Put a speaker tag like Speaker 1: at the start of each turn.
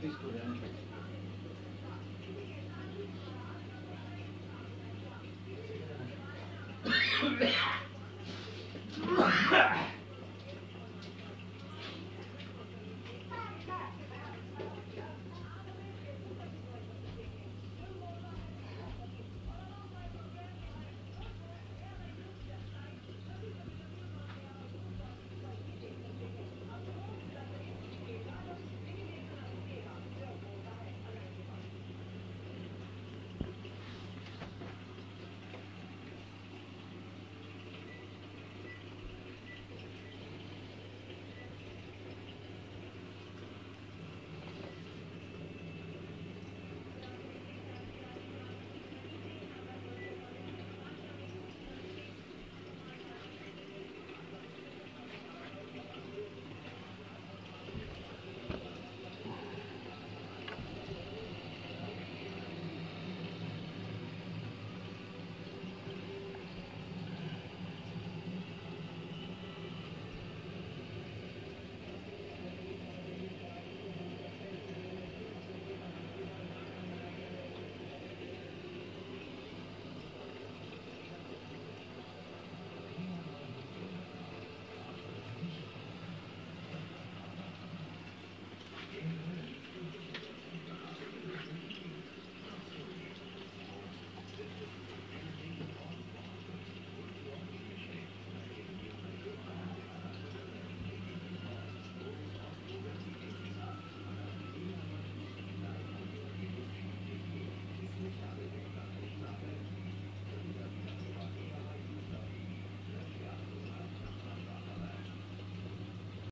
Speaker 1: Misturando.